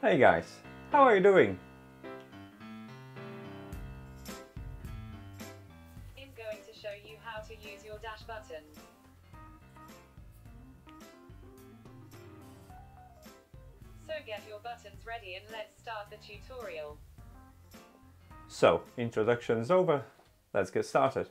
Hey guys, how are you doing? I'm going to show you how to use your dash button. So get your buttons ready and let's start the tutorial. So, introduction is over, let's get started.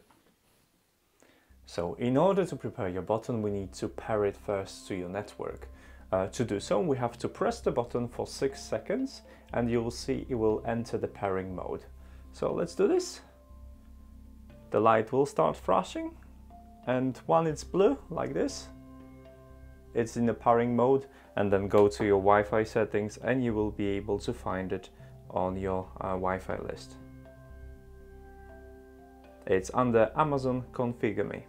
So, in order to prepare your button, we need to pair it first to your network. Uh, to do so, we have to press the button for 6 seconds and you will see it will enter the pairing mode. So let's do this. The light will start flashing and when it's blue, like this, it's in the pairing mode and then go to your Wi-Fi settings and you will be able to find it on your uh, Wi-Fi list. It's under Amazon Configure Me.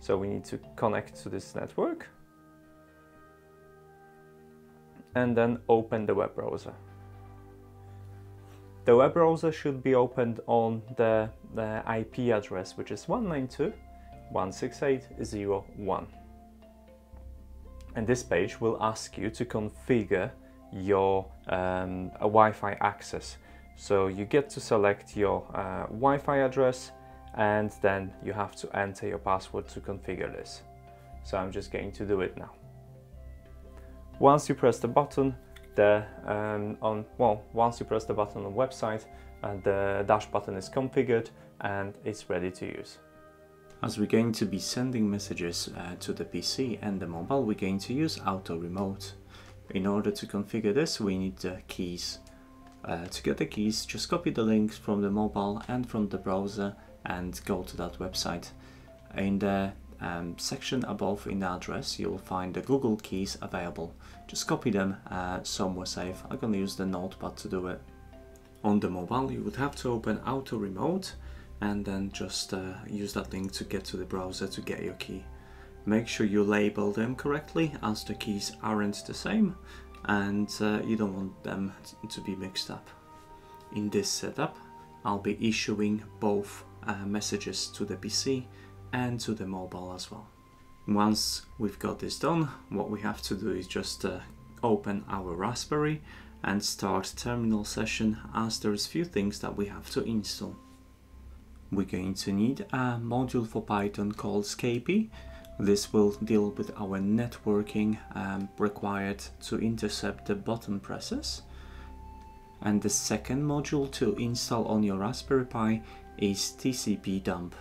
So we need to connect to this network and then open the web browser. The web browser should be opened on the, the IP address which is 192.168.0.1 and this page will ask you to configure your um, Wi-Fi access. So you get to select your uh, Wi-Fi address and then you have to enter your password to configure this. So I'm just going to do it now. Once you press the button, the um, on well, once you press the button on the website, uh, the dash button is configured and it's ready to use. As we're going to be sending messages uh, to the PC and the mobile, we're going to use Auto Remote. In order to configure this, we need the keys. Uh, to get the keys, just copy the links from the mobile and from the browser and go to that website. In the um, section above in the address, you'll find the Google keys available. Just copy them uh, somewhere safe. I'm going to use the notepad to do it. On the mobile, you would have to open Auto Remote and then just uh, use that link to get to the browser to get your key. Make sure you label them correctly as the keys aren't the same and uh, you don't want them to be mixed up. In this setup, I'll be issuing both uh, messages to the PC and to the mobile as well. Once we've got this done, what we have to do is just uh, open our Raspberry and start terminal session as there's few things that we have to install. We're going to need a module for Python called Scapy. This will deal with our networking um, required to intercept the button presses. And the second module to install on your Raspberry Pi is TCP dump.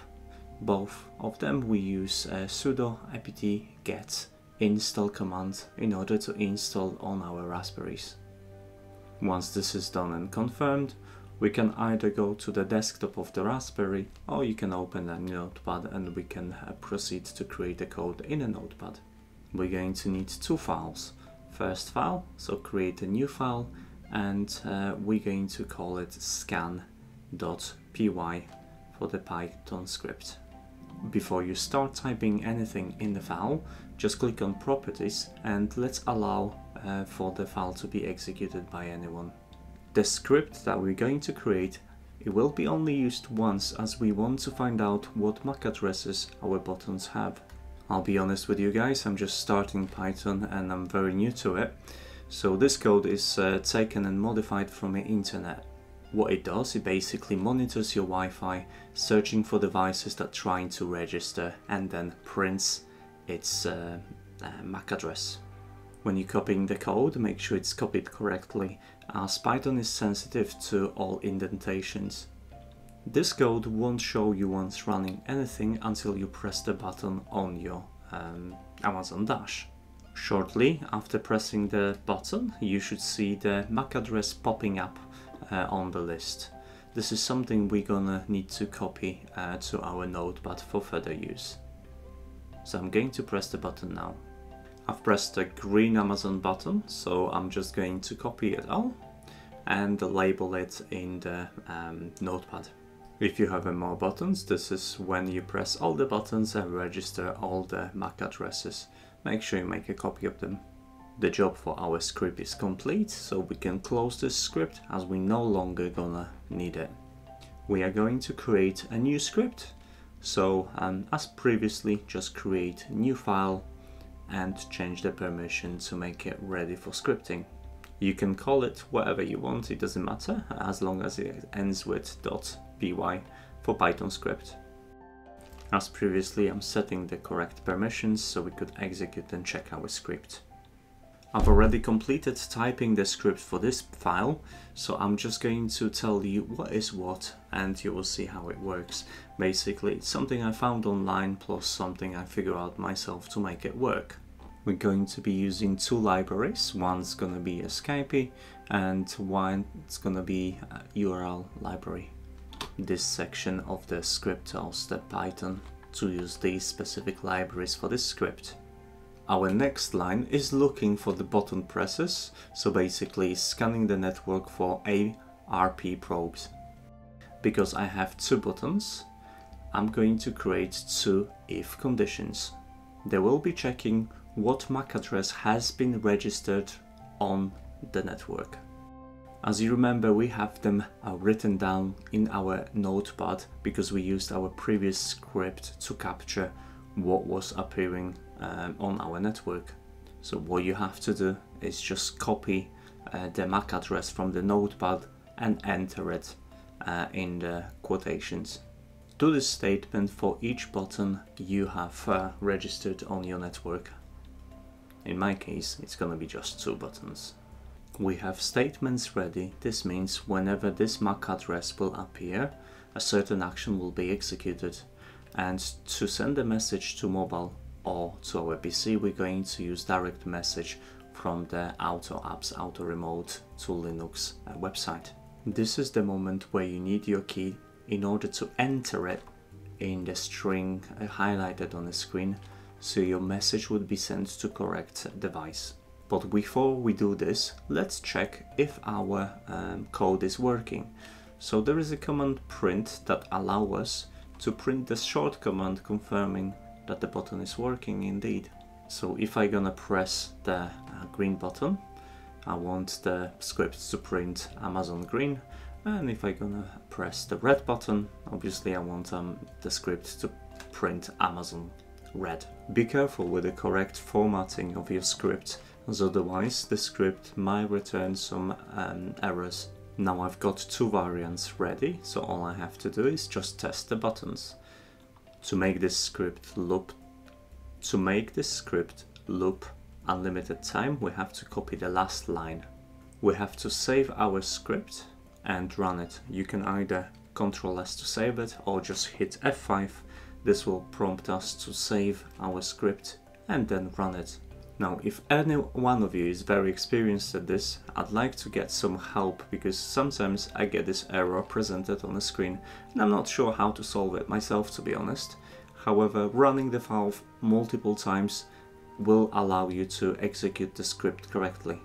Both of them we use a sudo apt get install command in order to install on our Raspberries. Once this is done and confirmed, we can either go to the desktop of the Raspberry or you can open a notepad and we can uh, proceed to create the code in a notepad. We're going to need two files. First file, so create a new file and uh, we're going to call it scan.py for the Python script. Before you start typing anything in the file, just click on properties and let's allow uh, for the file to be executed by anyone. The script that we're going to create, it will be only used once as we want to find out what MAC addresses our buttons have. I'll be honest with you guys, I'm just starting Python and I'm very new to it. So this code is uh, taken and modified from the internet. What it does, it basically monitors your Wi-Fi, searching for devices that are trying to register and then prints its uh, uh, MAC address. When you're copying the code, make sure it's copied correctly as Python is sensitive to all indentations. This code won't show you once running anything until you press the button on your um, Amazon Dash. Shortly after pressing the button, you should see the MAC address popping up uh, on the list. This is something we're gonna need to copy uh, to our notepad for further use. So I'm going to press the button now. I've pressed the green Amazon button, so I'm just going to copy it all and label it in the um, notepad. If you have more buttons, this is when you press all the buttons and register all the MAC addresses. Make sure you make a copy of them. The job for our script is complete, so we can close this script as we no longer gonna need it. We are going to create a new script. So um, as previously, just create a new file and change the permission to make it ready for scripting. You can call it whatever you want, it doesn't matter, as long as it ends with .py for Python script. As previously, I'm setting the correct permissions so we could execute and check our script. I've already completed typing the script for this file, so I'm just going to tell you what is what and you will see how it works. Basically, it's something I found online plus something I figure out myself to make it work. We're going to be using two libraries. One's going to be Scapy and one's going to be a URL library. This section of the script tells the Python to use these specific libraries for this script. Our next line is looking for the button presses, so basically scanning the network for ARP probes. Because I have two buttons, I'm going to create two if conditions. They will be checking what MAC address has been registered on the network. As you remember, we have them uh, written down in our notepad because we used our previous script to capture what was appearing um, on our network. So what you have to do is just copy uh, the MAC address from the notepad and enter it uh, in the quotations. Do this statement for each button you have uh, registered on your network. In my case, it's gonna be just two buttons. We have statements ready. This means whenever this MAC address will appear, a certain action will be executed. And to send a message to mobile, or to our PC, we're going to use direct message from the Auto Apps Auto Remote to Linux uh, website. This is the moment where you need your key in order to enter it in the string uh, highlighted on the screen so your message would be sent to correct device. But before we do this, let's check if our um, code is working. So there is a command print that allow us to print the short command confirming that the button is working indeed. So if I'm gonna press the uh, green button, I want the script to print Amazon green and if I'm gonna press the red button, obviously I want um, the script to print Amazon red. Be careful with the correct formatting of your script as otherwise the script might return some um, errors. Now I've got two variants ready, so all I have to do is just test the buttons to make this script loop to make this script loop unlimited time we have to copy the last line. We have to save our script and run it. You can either control s to save it or just hit f5 this will prompt us to save our script and then run it now, if any one of you is very experienced at this, I'd like to get some help because sometimes I get this error presented on the screen and I'm not sure how to solve it myself to be honest. However, running the file multiple times will allow you to execute the script correctly.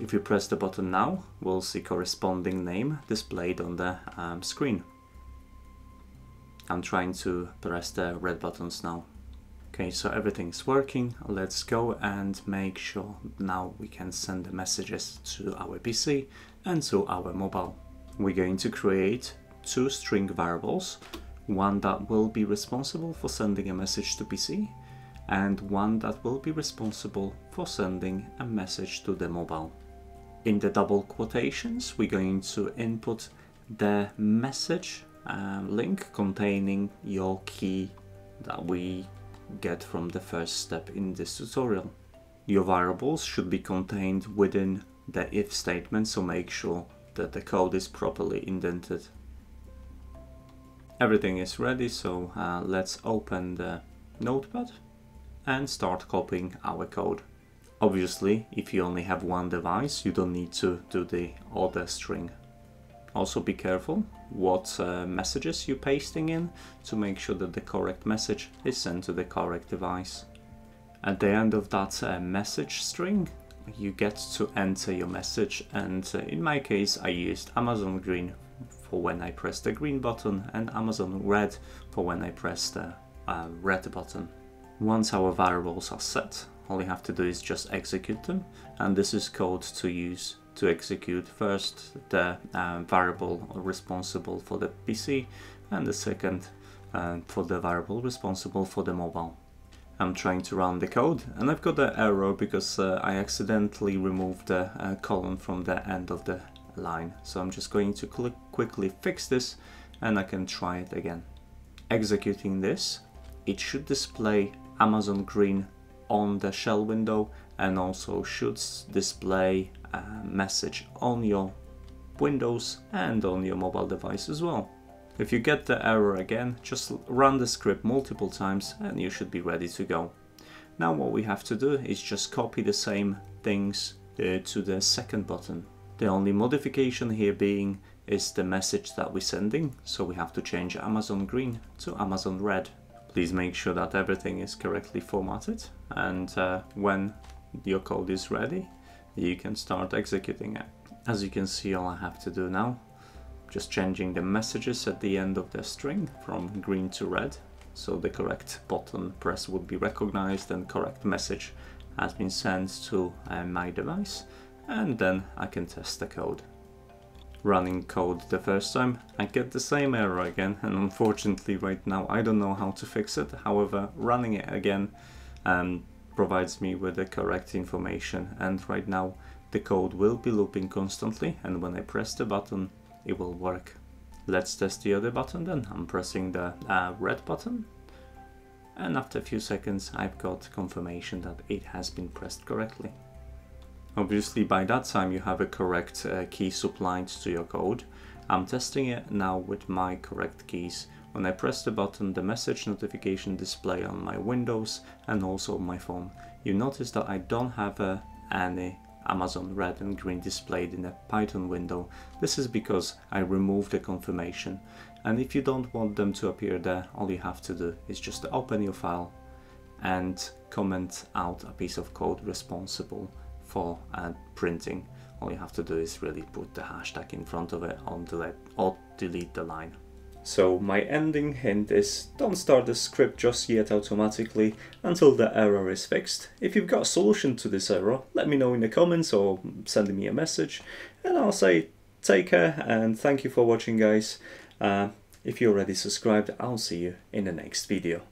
If you press the button now, we'll see corresponding name displayed on the um, screen. I'm trying to press the red buttons now. Okay, so everything's working. Let's go and make sure now we can send the messages to our PC and to our mobile. We're going to create two string variables, one that will be responsible for sending a message to PC and one that will be responsible for sending a message to the mobile. In the double quotations, we're going to input the message um, link containing your key that we get from the first step in this tutorial. Your variables should be contained within the if statement, so make sure that the code is properly indented. Everything is ready, so uh, let's open the notepad and start copying our code. Obviously, if you only have one device, you don't need to do the order string also be careful what uh, messages you're pasting in to make sure that the correct message is sent to the correct device. At the end of that uh, message string, you get to enter your message and uh, in my case I used Amazon Green for when I press the green button and Amazon Red for when I press the uh, red button. Once our variables are set, all you have to do is just execute them and this is code to use to execute first the uh, variable responsible for the PC and the second uh, for the variable responsible for the mobile. I'm trying to run the code and I've got the error because uh, I accidentally removed the uh, colon from the end of the line. So I'm just going to click quickly fix this and I can try it again. Executing this, it should display Amazon Green on the shell window and also should display a message on your Windows and on your mobile device as well. If you get the error again, just run the script multiple times and you should be ready to go. Now what we have to do is just copy the same things uh, to the second button. The only modification here being is the message that we're sending, so we have to change Amazon Green to Amazon Red. Please make sure that everything is correctly formatted and uh, when your code is ready, you can start executing it. As you can see, all I have to do now just changing the messages at the end of the string from green to red so the correct button press would be recognized and correct message has been sent to uh, my device and then I can test the code. Running code the first time I get the same error again and unfortunately right now I don't know how to fix it however running it again um, provides me with the correct information and right now the code will be looping constantly and when I press the button it will work. Let's test the other button then. I'm pressing the uh, red button and after a few seconds I've got confirmation that it has been pressed correctly. Obviously by that time you have a correct uh, key supplied to your code. I'm testing it now with my correct keys. When I press the button the message notification display on my Windows and also on my phone. You notice that I don't have uh, any Amazon red and green displayed in a Python window. This is because I removed the confirmation and if you don't want them to appear there all you have to do is just open your file and comment out a piece of code responsible for uh, printing. All you have to do is really put the hashtag in front of it on delete or delete the line. So my ending hint is don't start the script just yet automatically until the error is fixed. If you've got a solution to this error, let me know in the comments or send me a message and I'll say take care and thank you for watching guys. Uh, if you're already subscribed, I'll see you in the next video.